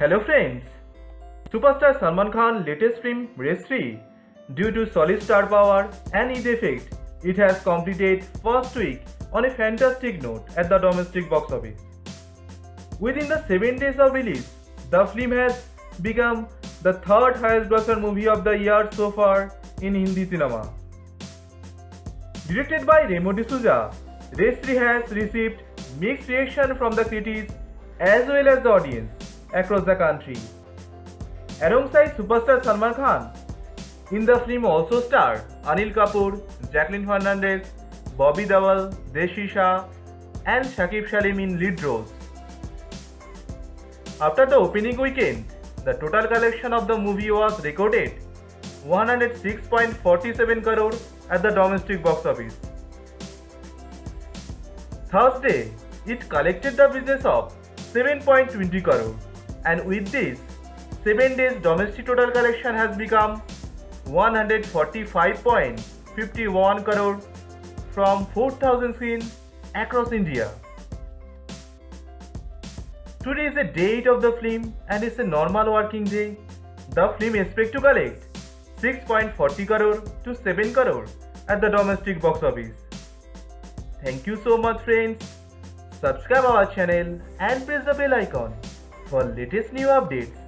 Hello friends! Superstar Salman Khan latest film Race 3 due to solid star power and Eid effect it has completed first week on a fantastic note at the domestic box office. Within the 7 days of release, the film has become the third highest grosser movie of the year so far in Hindi cinema. Directed by Remo D'Souza, Race 3 has received mixed reaction from the critics as well as the audience across the country. Alongside superstar Salman Khan, in the film also star Anil Kapoor, Jacqueline Fernandez, Bobby Dawal, Deshi Shah, and Shakib Saleem in lead roles. After the opening weekend, the total collection of the movie was recorded 106.47 crore at the domestic box office. Thursday, it collected the business of 7.20 crore and with this, 7 days domestic total collection has become 145.51 crore from 4000 screens across India. Today is the date of the film and it's a normal working day. The film expects to collect 6.40 crore to 7 crore at the domestic box office. Thank you so much friends. Subscribe our channel and press the bell icon for latest new updates.